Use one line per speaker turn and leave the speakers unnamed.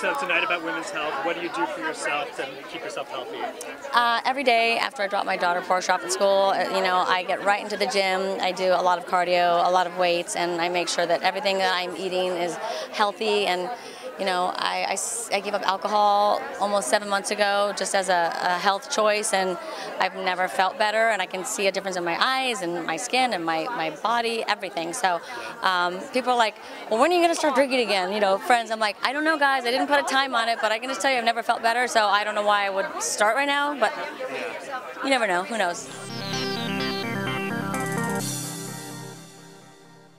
Tonight about women's health, what do you do for yourself to keep yourself healthy?
Uh, every day after I drop my daughter Portia off at school, uh, you know, I get right into the gym. I do a lot of cardio, a lot of weights, and I make sure that everything that I'm eating is healthy and you know, I, I, I, gave up alcohol almost seven months ago just as a, a, health choice, and I've never felt better, and I can see a difference in my eyes and my skin and my, my body, everything. So um, people are like, well, when are you going to start drinking again? You know, friends, I'm like, I don't know, guys. I didn't put a time on it, but I can just tell you I've never felt better, so I don't know why I would start right now, but you never know. Who knows?